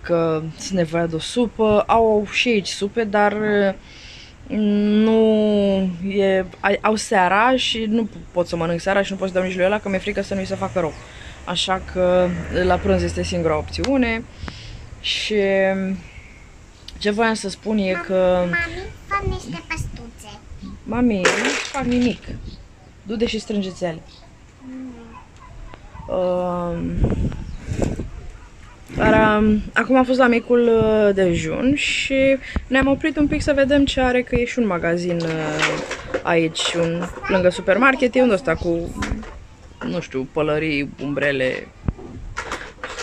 că sunt nevoia de o supă. Au și aici supe, dar nu e, ai- au seara și nu pot să mănânc seara și nu pot să dau nici lui ăla, că mi-e frică să nu-i se facă rău. Așa că la prânz este singura opțiune și ce voiam să spun e că Mami, fă niște păstuțe. Mami, nu fac nimic. Du-te și strângeți-ale. Um, dar, um, acum am fost la micul uh, dejun și ne-am oprit un pic să vedem ce are, că e și un magazin uh, aici, un, lângă supermarket, e unde ăsta cu, nu știu, pălării, umbrele,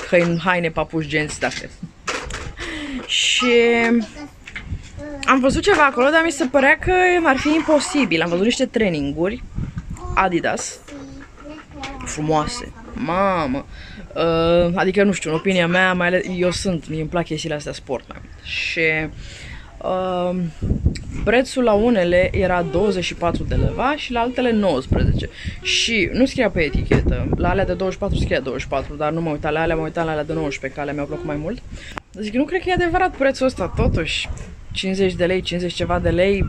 haine, haine papuși, genți, de *laughs* Și am văzut ceva acolo, dar mi se părea că ar fi imposibil. Am văzut niște traininguri Adidas frumoase. Mamă! Uh, adică, nu știu, în opinia mea, mai ales, eu sunt, mie îmi plac chestiile astea sport mai mult. Și uh, prețul la unele era 24 de leva și la altele 19. Și nu scria pe etichetă. La alea de 24 scria 24, dar nu mă uitam la alea, mă uitam la alea de 19, că alea mi-au plăcut mai mult. Zic, nu cred că e adevărat prețul ăsta, totuși. 50 de lei, 50 ceva de lei,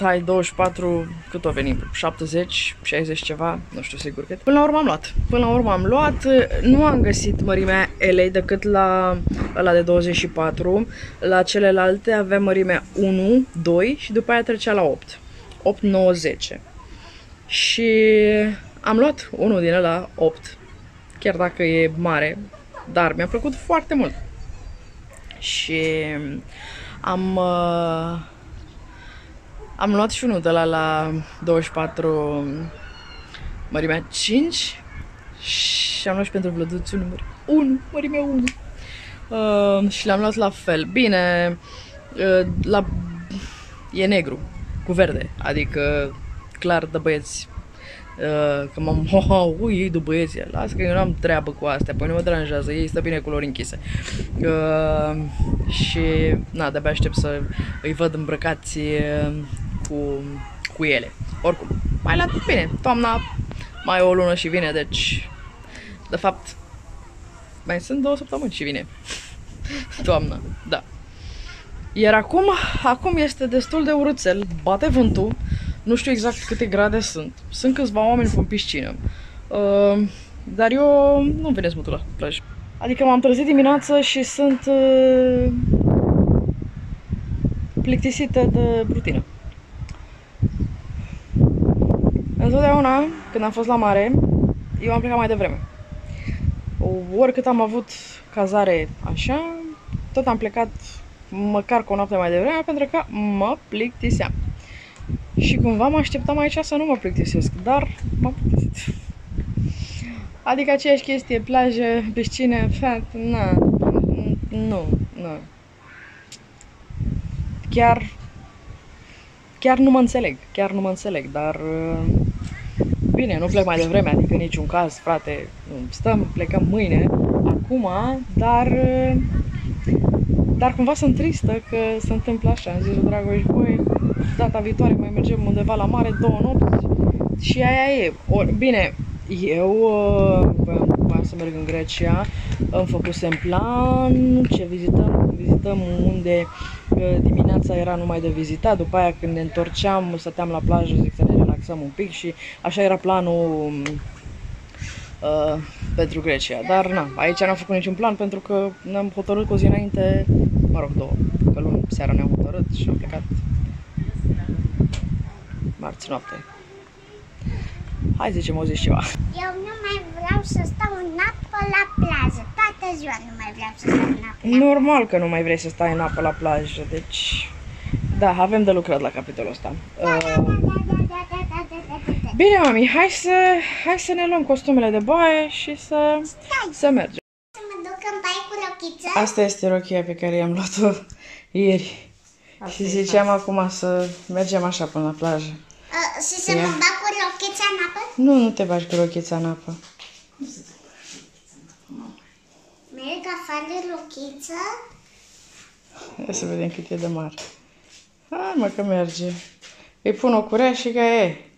tai 24, cât o veni? 70, 60 ceva, nu știu sigur cât. Până la urmă am luat. Până la urmă am luat, nu am găsit mărimea LA decât la ăla de 24. La celelalte avea mărimea 1, 2 și după aia trecea la 8. 8, 9, 10. Și am luat unul din ăla 8, chiar dacă e mare, dar mi-a plăcut foarte mult. Și am uh, am luat și unul de la la 24 mărimea 5 și am luat și pentru vlăduțul număr 1, mărimea 1. Uh, și l-am luat la fel. Bine, uh, la... e negru, cu verde, adică clar de băieți. Uh, că m-am, *laughs* oh, oh, ui, ei de băieți, las că eu nu am treabă cu astea, păi nu mă deranjează, ei stă bine culori închise. Uh, și, na, de-abia aștept să îi văd îmbrăcați uh, cu, cu ele. Oricum, mai la bine, toamna mai e o lună și vine, deci, de fapt, mai sunt două săptămâni și vine *laughs* toamna, da. Iar acum, acum este destul de urâțel, bate vântul, nu știu exact câte grade sunt. Sunt câțiva oameni pe piscină. Uh, dar eu nu venesc mult la plajă. Adică m-am trezit dimineață și sunt uh, plictisită de rutină. Întotdeauna, când am fost la mare, eu am plecat mai devreme. Oricât am avut cazare așa, tot am plecat măcar cu o noapte mai devreme pentru că mă plictiseam. Și cumva mă așteptam aici să nu mă plictisesc, dar m-am plictisit. Adică aceeași chestie, plajă, piscine, fat, na, nu, nu. Chiar, chiar nu mă înțeleg, chiar nu mă înțeleg, dar bine, nu plec mai devreme, adică niciun caz, frate, stăm, plecăm mâine, acum, dar dar cumva sunt tristă că se întâmplă așa. Am zis Dragoș, băi, data viitoare mai mergem undeva la mare, două nopți și aia e. Or, bine, eu uh, voiam să merg în Grecia, îmi făcusem plan, ce vizităm, vizităm unde uh, dimineața era numai de vizitat, după aia când ne întorceam, stăteam la plajă, zic să ne relaxăm un pic și așa era planul uh, pentru Grecia. Dar na, aici n-am făcut niciun plan pentru că ne-am hotărât cu o zi înainte, mă rog, două, că luni seara ne-am hotărât și am plecat marți noapte. Hai zicem o zi ceva. Eu nu mai vreau să stau în apă la plajă. Toată ziua nu mai vreau să stau în apă. Normal că nu mai vrei să stai în apă la plajă, deci... Da, avem de lucrat la capitolul ăsta. Uh, Bine, mami, hai să, hai să ne luăm costumele de baie și să, să mergem. Să mă duc în baie cu rochiță. Asta este rochia pe care i-am luat-o ieri. Asta Și e ziceam acum să mergem așa până la plajă. Uh, și să Ia. mă bag cu rochița în apă? Nu, nu te bagi cu rochița în apă. Merg afară rochiță. Ia să vedem cât e de mare. Hai mă că merge. Îi pun o curea și că e.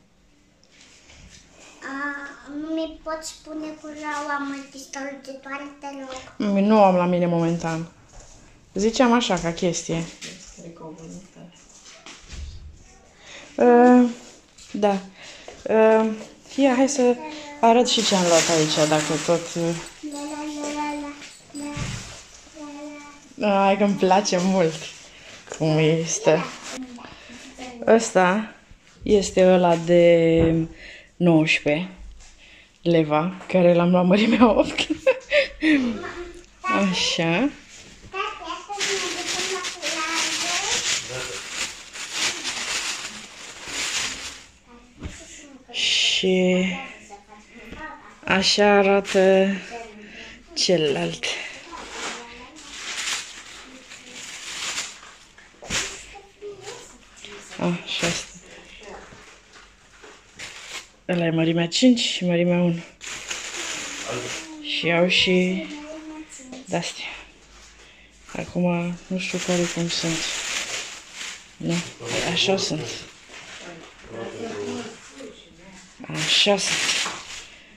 Uh, nu mi poți spune cu raua multistrălucitoare, te rog. Nu am la mine momentan. Ziceam așa, ca chestie. Uh, da. Uh, ia, hai să arăt și ce am luat aici, dacă tot... Uh, La la la la la la la la. ai că îmi place mult cum este. Ăsta este ăla de 19 leva, care l-am luat mărimea *laughs* 8. Așa. Tati, astăzi ne ducem la plajă. Și așa arată celălalt. Așa asta. Ăla e mărimea 5 și mărimea 1. Și au și de-astea. Acum nu știu care cum sunt. Nu, așa sunt. Așa sunt.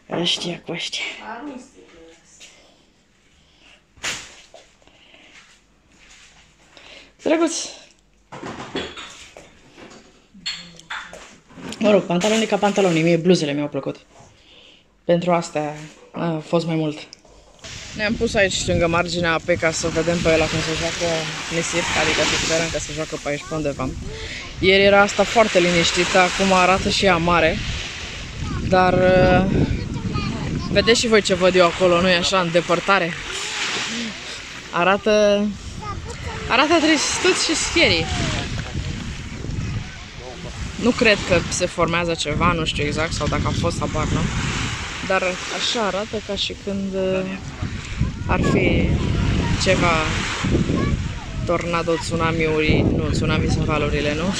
Ăștia cu ăștia. Drăguț. Mă rog, pantalonii ca pantalonii, mie bluzele mi-au plăcut. Pentru asta a fost mai mult. Ne-am pus aici lângă marginea apei ca să vedem pe ăla cum se joacă nisip, adică să sperăm că se joacă pe aici pe undeva. Ieri era asta foarte liniștită, acum arată și ea mare. Dar uh, vedeți și voi ce văd eu acolo, nu e așa, în depărtare. Arată... Arată tristuț și scary. Nu cred că se formează ceva, nu știu exact, sau dacă a fost, habar nu. Dar așa arată ca și când uh, ar fi ceva tornado, tsunami-uri, nu, tsunami sunt valurile, nu? *laughs*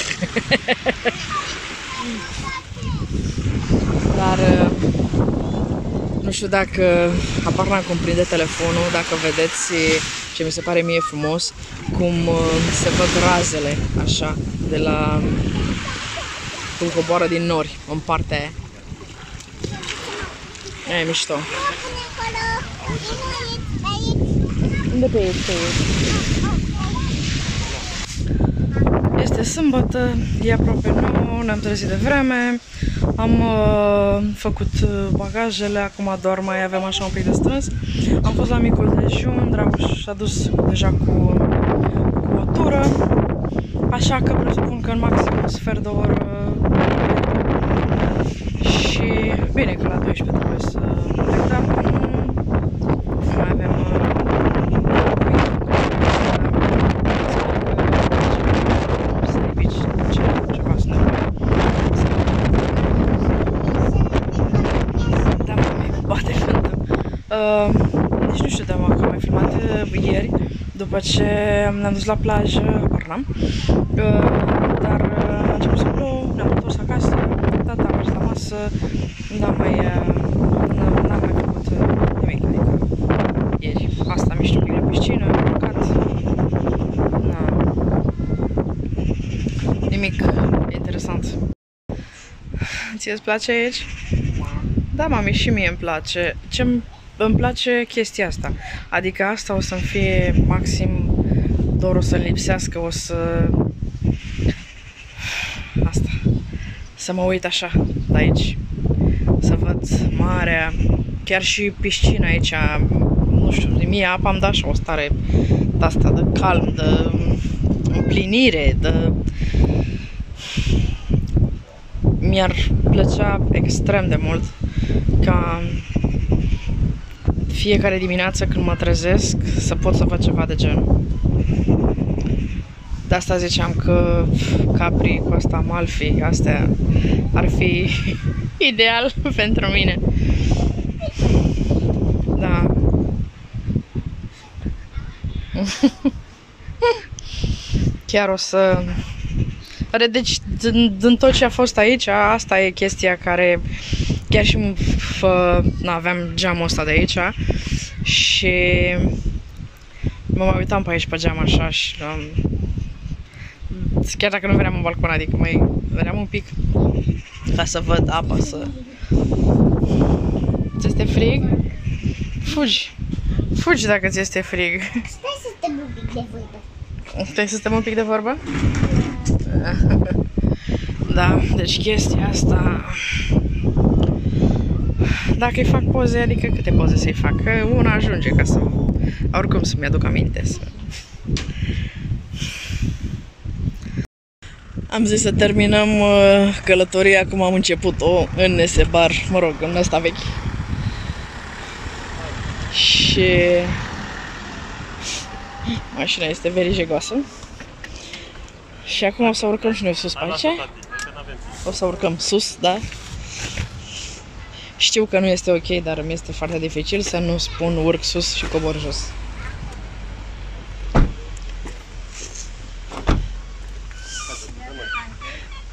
Dar uh, nu știu dacă, apar n-am cum prinde telefonul, dacă vedeți ce mi se pare mie frumos, cum uh, se văd razele, așa, de la cum coboară din nori, în partea aia. Aia e mișto. Unde pe aici, pe aici? Este sâmbătă, e aproape nouă, ne-am trezit de vreme, am uh, făcut uh, bagajele, acum doar mai avem așa un pic de strâns. Am fost la micul dejun, Dragoș a dus deja cu, cu o tură, așa că presupun că în maxim un sfert de oră și bine că la 12 trebuie să plec, dar nu mai avem Uh, deci nu știu de că am mai filmat uh, ieri, după ce ne-am dus la plajă, Barnam, uh, dar uh, a început să plouă, ne-am întors acasă, tata a mers la masă, n-am mai, uh, n-am mai făcut uh, nimic, adică ieri. Asta am ieșit un pic la piscină, am mâncat, na, nimic interesant. Ție îți place aici? Da, mami, și mie îmi place. Ce îmi place chestia asta. Adică asta o să-mi fie maxim doar o să lipsească, o să... Asta. Să mă uit așa, de aici. Să văd marea, chiar și piscina aici. Nu știu, de mie apa îmi da așa o stare de asta, de calm, de împlinire, de... Mi-ar plăcea extrem de mult ca fiecare dimineață când mă trezesc să pot să fac ceva de genul. De asta ziceam că Capri, Costa Amalfi, astea ar fi *laughs* ideal *laughs* pentru mine. Da. *laughs* Chiar o să... Deci, din, din tot ce a fost aici, asta e chestia care chiar și fă, na, aveam geamul ăsta de aici și mă mai uitam pe aici pe geam așa și um, chiar dacă nu veneam în balcon, adică mai veneam un pic ca să văd apa, să... Ți este frig? Fugi! Fugi dacă ți este frig! Stai să stăm un pic de vorbă. Stai să stăm un pic de vorbă? Da, deci chestia asta dacă îi fac poze, adică câte poze să-i fac? Că una ajunge ca să... Oricum să-mi aduc aminte să... Am zis să terminăm uh, călătoria cum am început-o în Nesebar, mă rog, în ăsta vechi. Și mașina este verijegoasă. Și acum o să urcăm și noi sus pe aici. O să urcăm sus, da? Știu că nu este ok, dar mi este foarte dificil să nu spun urc sus și cobor jos.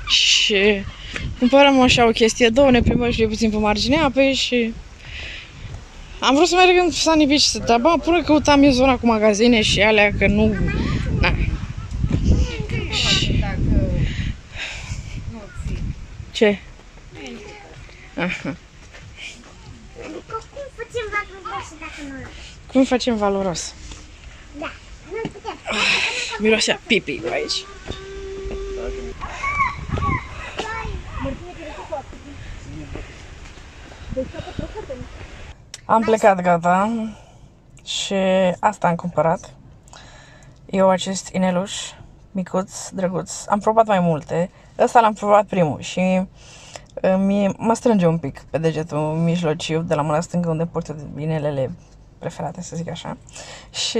Și cumpărăm așa o chestie, două, ne plimbăm și puțin pe marginea apei și am vrut să merg în Sunny Beach să treaba, până căutam eu zona cu magazine și alea, că nu... Na. Și Ce? Aha. Adică cum facem valoros dacă nu luăm? Cum facem valoros? Da, nu putem. Mirosea pipi pe aici. Am plecat gata și asta am cumpărat. Eu acest ineluș, micuț, drăguț. Am provat mai multe. Ăsta l-am provat primul și uh, mie, mă strânge un pic pe degetul mijlociu de la mâna stângă unde port eu inelele preferate, să zic așa. Și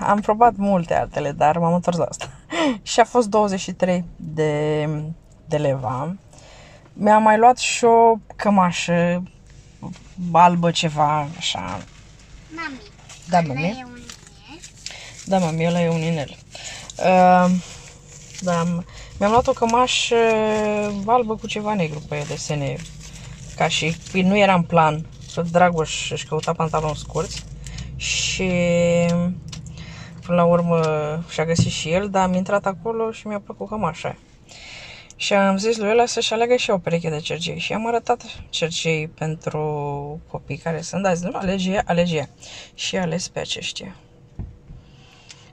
am probat multe altele, dar m-am întors la asta. *laughs* și a fost 23 de, de leva. Mi-am mai luat și o cămașă albă ceva, așa. Mami, Da, ăla mami. e un inel. Da, mami, ăla e un inel. Uh, da, m- mi-am luat o cămașă albă cu ceva negru pe desene. Ca și păi nu era în plan. Că Dragoș își căuta pantaloni scurți. Și până la urmă și-a găsit și el, dar am intrat acolo și mi-a plăcut cămașa aia. Și am zis lui ăla să-și aleagă și eu o pereche de cercei. Și am arătat cercei pentru copii care sunt, da, zic, nu, alege, alege ea. Și a ales pe aceștia.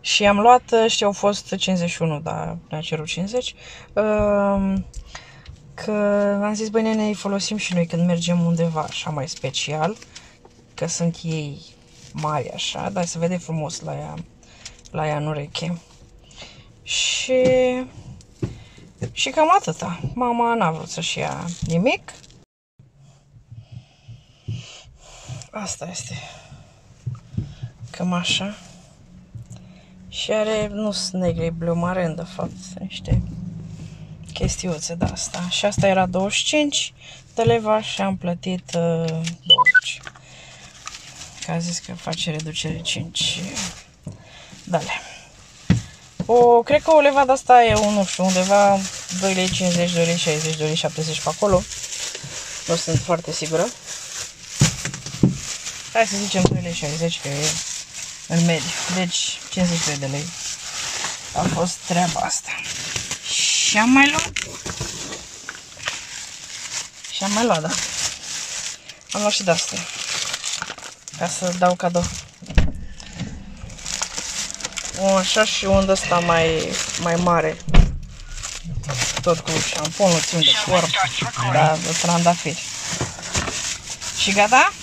Și am luat, știu, au fost 51, dar ne-a cerut 50. Um, Că am zis, băi, nene, îi folosim și noi când mergem undeva așa mai special, că sunt ei mari așa, dar se vede frumos la ea, la ea în ureche. Și, și cam atâta. Mama n-a vrut să-și ia nimic. Asta este cămașa. Și are, nu sunt negre, e bleu maren, de fapt, sunt niște chestiuțe de asta. Și asta era 25 de leva și am plătit uh, 20. Că a zis că face reducere 5. Dale. O, cred că o leva de asta e, un, nu știu, undeva 2,50 lei, 2 lei, 60, 2 lei, 70 pe acolo. Nu sunt foarte sigură. Hai să zicem 2 lei 60, că e în mediu. Deci 52 de lei. A fost treaba asta. Și am mai luat. Și am mai luat, da. Am luat și de astea. Ca să dau cadou. O, așa și un ăsta mai, mai mare. Tot cu șampon, loțiuni de corp. Da, de trandafiri. Și gata?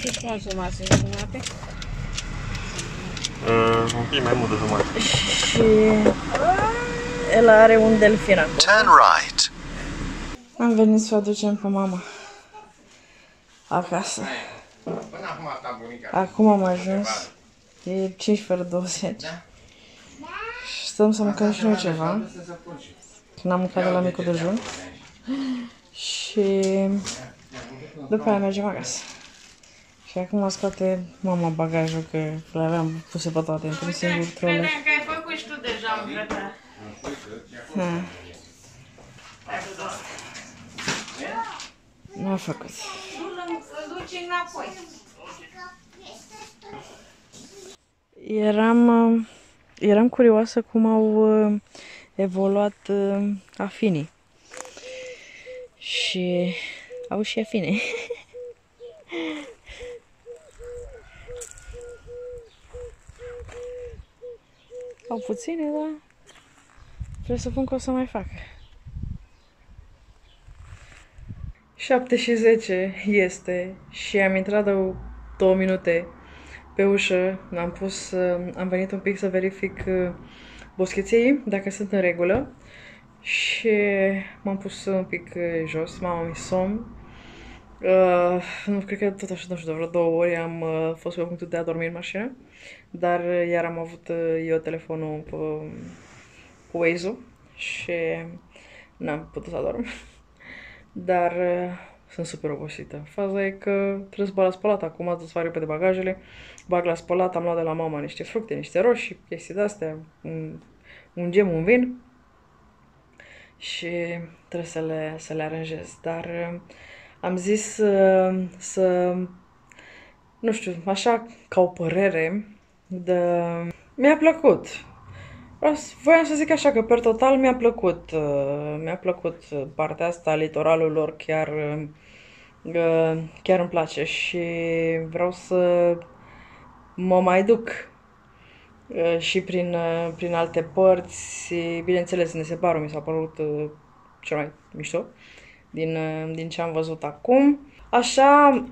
Cât consumați în jumătate? Uh, un pic mai mult de jumătate. Și el are un delfin acolo. Turn right. Am venit să o aducem pe mama acasă. Acum am ajuns. E 5 fără 20. Și stăm să mâncăm și noi ceva. Când am mâncat de la micul dejun. Și după aia mergem acasă. Și acum scoate mama bagajul, că le aveam puse pe toate într-un singur troller. Credeam că ai făcut și tu deja un grătar. Ha. Nu a făcut. Îl duci înapoi. Eram, uh, eram curioasă cum au uh, evoluat uh, afinii. Și au și afine. *laughs* au puține, dar presupun că o să mai facă. 7 și 10 este și am intrat de două minute pe ușă, am pus, uh, am venit un pic să verific uh, boscheții, dacă sunt în regulă și m-am pus un pic uh, jos, m-am mi somn. Uh, nu, cred că tot așa, nu știu, de vreo două ori am uh, fost pe punctul de a dormi în mașină, dar uh, iar am avut uh, eu telefonul pe, cu Waze-ul și n-am putut să adorm. *laughs* Dar uh, sunt super obosită. Faza e că trebuie să bag la spălat. Acum trebuie să fac repede bagajele. Bag la spălat, am luat de la mama niște fructe, niște roșii, chestii de-astea, un, un gem, un vin. Și trebuie să le, să le aranjez. Dar uh, am zis uh, să, nu știu, așa ca o părere, de... mi-a plăcut. Vreau să- Voiam să zic așa că, per total, mi-a plăcut. uh, Mi-a plăcut uh, partea asta, litoralul lor chiar, uh, uh, chiar îmi place și vreau să mă mai duc uh, și prin, uh, prin alte părți. Bineînțeles, Neseparu mi s-a părut uh, cel mai mișto din, uh, din ce am văzut acum. Așa,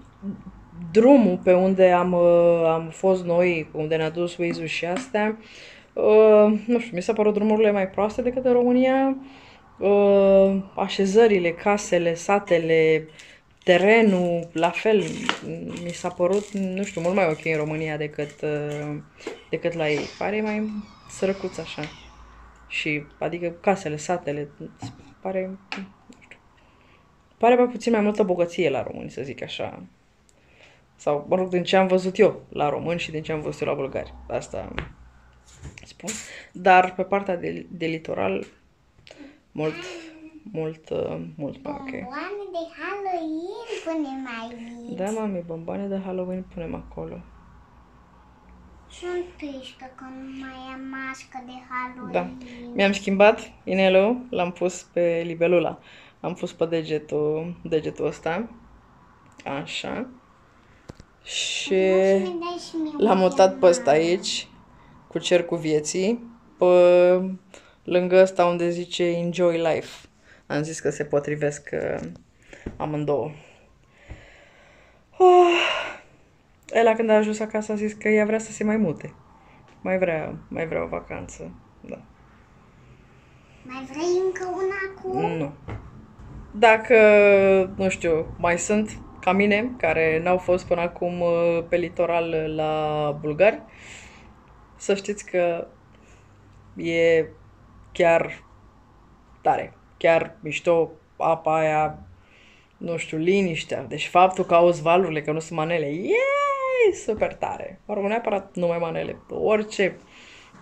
drumul pe unde am, uh, am fost noi, unde ne-a dus Waze-ul și astea, uh, nu știu, mi s-a părut drumurile mai proaste decât în România. Uh, așezările, casele, satele, terenul, la fel, mi s-a părut, nu știu, mult mai ok în România decât, uh, decât la ei. Pare mai sărăcuț așa. Și, adică casele, satele, pare, nu știu, pare mai puțin mai multă bogăție la români, să zic așa. Sau, mă rog, din ce am văzut eu la români și din ce am văzut eu la bulgari. Asta spun. Dar pe partea de, de litoral, mult, mult, uh, mult mai ok. Bomboane de Halloween punem aici. Da, mami, bomboane de Halloween punem acolo. Sunt tristă că nu mai am mască de Halloween. Da. Mi-am schimbat inelul, l-am pus pe libelula. Am pus pe degetul, degetul ăsta. Așa. Și Mi-dai și mie l-am mutat pe ăsta aici, cu cercul vieții, pe lângă ăsta unde zice Enjoy Life. Am zis că se potrivesc uh, amândouă. Oh. Ela când a ajuns acasă a zis că ea vrea să se mai mute. Mai vrea, mai vrea o vacanță. Da. Mai vrei încă una acum? Nu. Dacă, nu știu, mai sunt ca mine, care n-au fost până acum uh, pe litoral uh, la bulgari, să știți că e chiar tare, chiar mișto apa aia, nu știu, liniștea. Deci faptul că auzi valurile, că nu sunt manele, e super tare. Mă rog, nu neapărat numai manele, orice,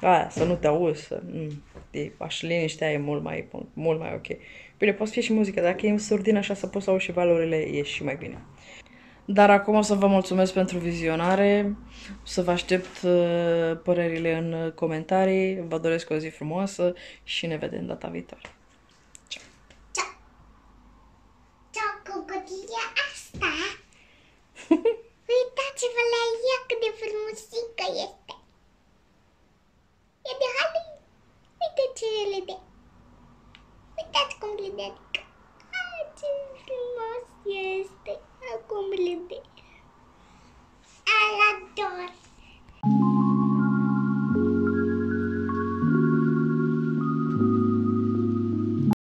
aia, să nu te auzi, să, mm, e, așa, liniștea e mult mai, mult mai ok. Bine, poți fi și muzică, dacă e în surdină așa să poți să auzi și valorile, e și mai bine. Dar acum o să vă mulțumesc pentru vizionare, o să vă aștept uh, părerile în comentarii, vă doresc o zi frumoasă și ne vedem data viitoare. Ciao! Ciao! Ciao, crocodilia asta! *laughs* Uitați-vă la ea cât de frumusică este! E de Halloween! Uite ce ele de... Uitați cum glindează. Ah, ce frumos este. Acum glindesc. Alador.